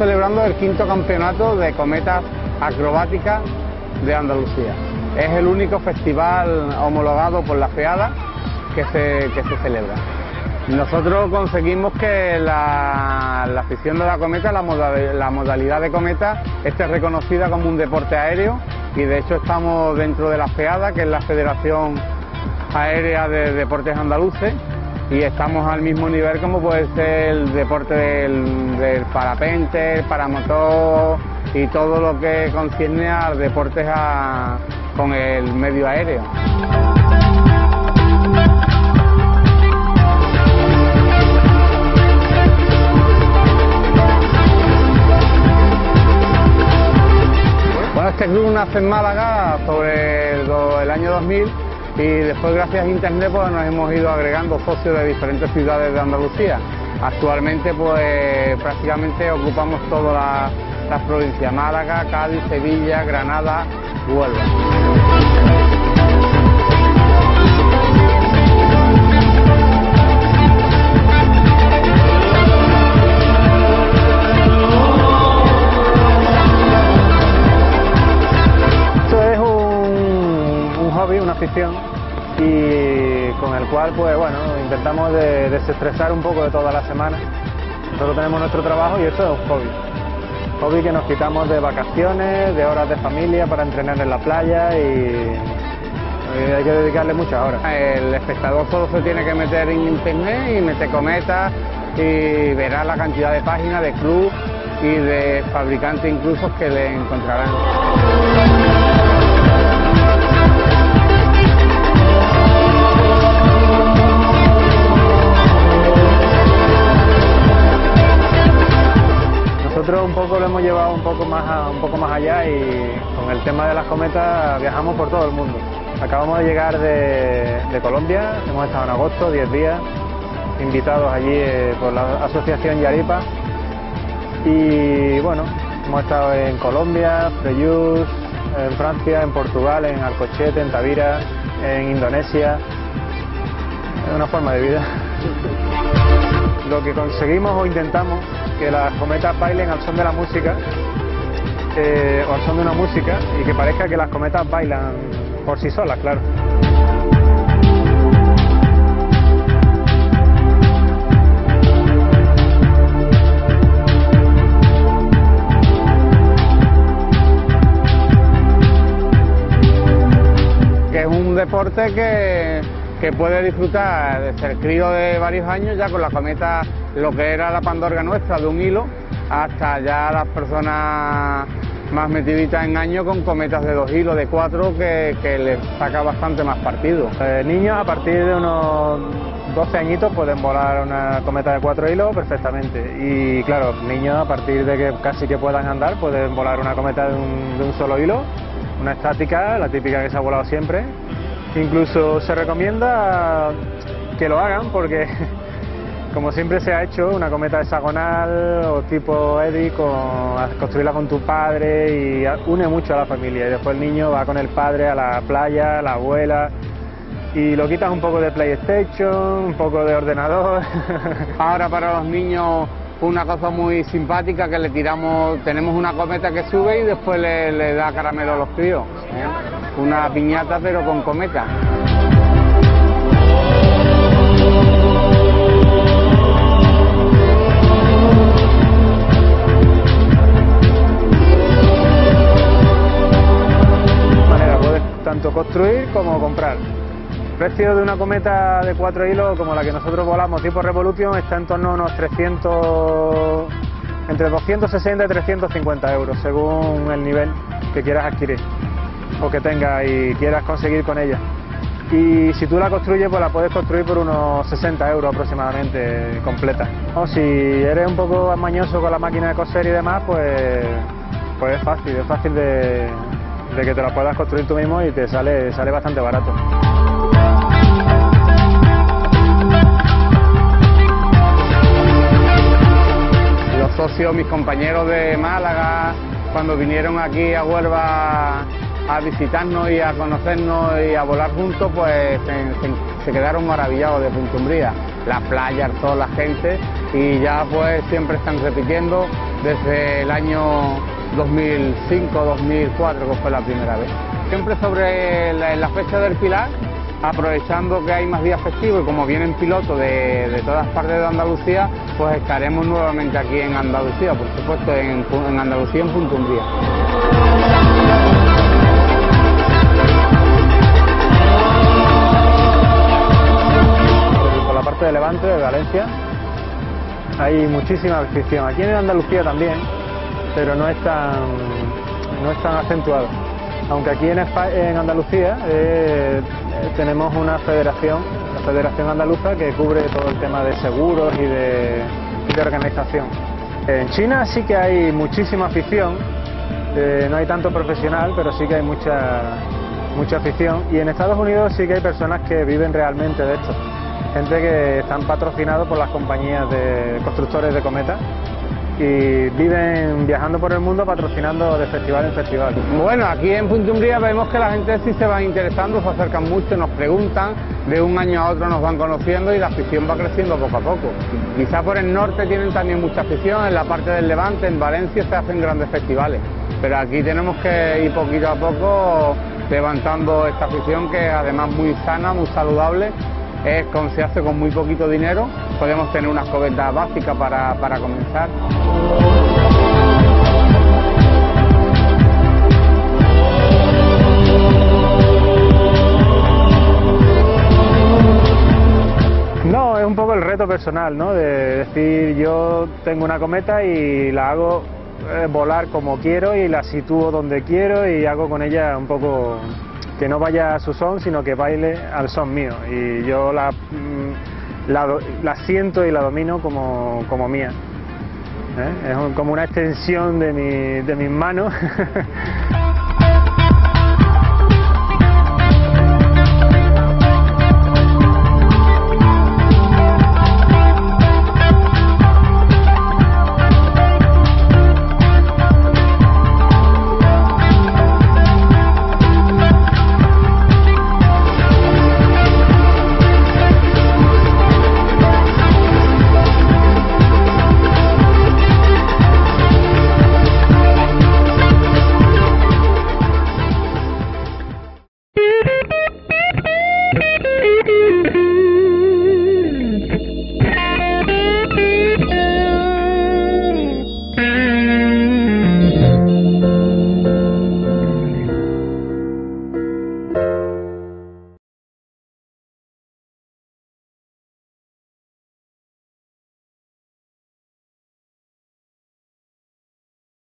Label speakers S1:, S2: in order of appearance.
S1: Celebrando el quinto campeonato de cometas acrobáticas de Andalucía. Es el único festival homologado por la FEADA que se, celebra. Nosotros conseguimos que la, afición de la cometa, la, modalidad de cometa, esté reconocida como un deporte aéreo y de hecho estamos dentro de la FEADA, que es la Federación Aérea de Deportes Andaluces, y estamos al mismo nivel como puede ser el deporte del, parapente, el paramotor y todo lo que concierne a deportes con el medio aéreo. Bueno, este club nace en Málaga sobre el año 2000 y después gracias a internet pues nos hemos ido agregando socios de diferentes ciudades de Andalucía. Actualmente pues prácticamente ocupamos todas las provincias, Málaga, Cádiz, Sevilla, Granada, Huelva. Intentamos desestresar un poco de toda la semana. Nosotros tenemos nuestro trabajo y esto es un hobby. Hobby que nos quitamos de vacaciones, de horas de familia para entrenar en la playa y, hay que dedicarle muchas horas. El espectador solo se tiene que meter en internet y mete cometas y verá la cantidad de páginas de club y de fabricantes incluso que le encontrarán. Nosotros un poco lo hemos llevado un poco más un poco más allá y con el tema de las cometas viajamos por todo el mundo. Acabamos de llegar de, Colombia, hemos estado en agosto, 10 días, invitados allí eh, por la asociación Yaripa y bueno, hemos estado en Colombia, Freyus, en Francia, en Portugal, en Alcochete, en Tavira, en Indonesia. Es una forma de vida. Lo que conseguimos o intentamos que las cometas bailen al son de la música eh, o al son de una música y que parezca que las cometas bailan por sí solas, claro. Que es un deporte que, que puede disfrutar de ser crío de varios años ya con la cometa lo que era la pandorga nuestra de un hilo hasta ya las personas más metiditas en año con cometas de dos hilos, de cuatro, que, les saca bastante más partido. Eh, niños a partir de unos 12 añitos pueden volar una cometa de cuatro hilos perfectamente. Y claro, niños a partir de que casi que puedan andar pueden volar una cometa de un solo hilo, una estática, la típica que se ha volado siempre. Incluso se recomienda que lo hagan porque como siempre se ha hecho, una cometa hexagonal o tipo Eddie, construirla con tu padre y une mucho a la familia. Y después el niño va con el padre a la playa, la abuela, y lo quitas un poco de PlayStation, un poco de ordenador. Ahora para los niños una cosa muy simpática que le tiramos, tenemos una cometa que sube y después le, da caramelo a los críos. ¿eh? Una piñata pero con cometa. tanto construir como comprar. El precio de una cometa de cuatro hilos como la que nosotros volamos tipo Revolution está en torno a unos 300, entre 260 y 350 euros según el nivel que quieras adquirir o que tengas y quieras conseguir con ella. Y si tú la construyes, pues la puedes construir por unos 60 euros aproximadamente completa. O si eres un poco mañoso con la máquina de coser y demás, pues, pues es fácil, es fácil de, de que te la puedas construir tú mismo y te sale, sale bastante barato. Los socios, mis compañeros de Málaga, cuando vinieron aquí a Huelva a visitarnos y a conocernos y a volar juntos, pues se, quedaron maravillados de Puntumbría. la playa, sol, la gente y ya pues siempre están repitiendo desde el año 2005, 2004 que fue la primera vez. Siempre sobre la, fecha del Pilar, aprovechando que hay más días festivos y como vienen pilotos de, todas partes de Andalucía, pues estaremos nuevamente aquí en Andalucía, por supuesto en, Andalucía en Punto
S2: De Levante, de Valencia, hay muchísima afición. Aquí en Andalucía también, pero no es tan, no es tan acentuado. Aunque aquí en, en Andalucía eh, tenemos una federación, la Federación Andaluza, que cubre todo el tema de seguros y de, organización. En China sí que hay muchísima afición, eh, no hay tanto profesional, pero sí que hay mucha, mucha afición. Y en Estados Unidos sí que hay personas que viven realmente de esto gente que están patrocinados por las compañías de constructores de cometas y viven viajando por el mundo patrocinando de festival en festival.
S1: Bueno, aquí en Punta Umbría vemos que la gente sí se va interesando, se acercan mucho, nos preguntan, de un año a otro nos van conociendo y la afición va creciendo poco a poco. Quizá por el norte tienen también mucha afición, en la parte del Levante, en Valencia se hacen grandes festivales, pero aquí tenemos que ir poquito a poco levantando esta afición que es además muy sana, muy saludable es como se hace con muy poquito dinero, podemos tener una escobeta básica para, para comenzar.
S2: No, es un poco el reto personal, ¿no? De decir, yo tengo una cometa y la hago eh, volar como quiero y la sitúo donde quiero y hago con ella un poco que no vaya a su son, sino que baile al son mío. Y yo la, mm, la, siento y la domino como, como mía. ¿eh? Es como una extensión de, mi, de mis manos.